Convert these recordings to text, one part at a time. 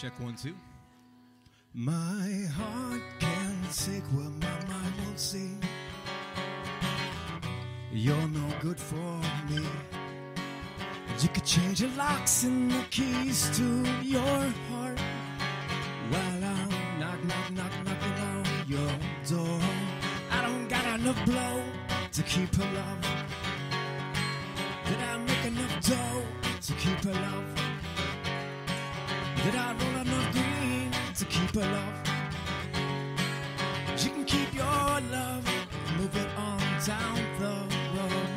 Check one, two. My heart can take what my mind won't see. You're no good for me. You could change the locks and the keys to your heart while I'm knock, knock, knock, knocking on your door. I don't got enough blow to keep her love. Did I make enough dough to keep her love? Did I roll enough green to keep her love? You can keep your love, move it on down the road.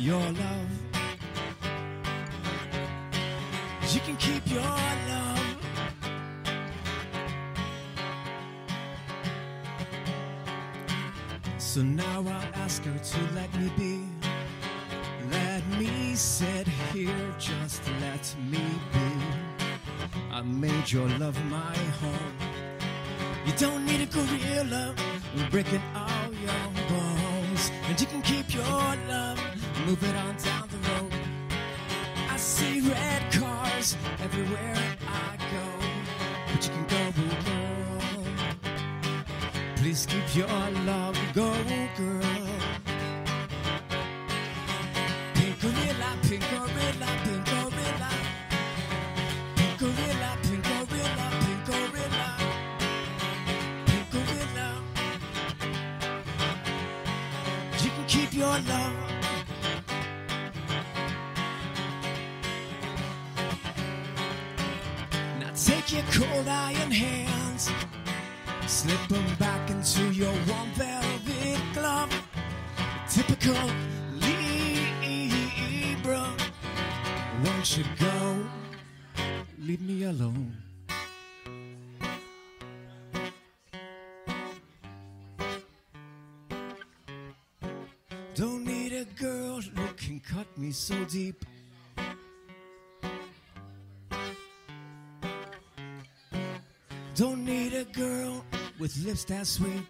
Your love. You can keep your love. So now I'll ask her to let me be. Let me sit here, just let me be. I made your love my home. You don't need a gorilla breaking all your bones. And you can keep your love, move it on down the road. I see red cars everywhere I go. But you can go, girl. Please keep your love, go, girl. Keep your love. Now take your cold iron hands, slip them back into your warm velvet glove. Typical Libra. Won't you go? Leave me alone. Don't need a girl who can cut me so deep. Don't need a girl with lips that sweet.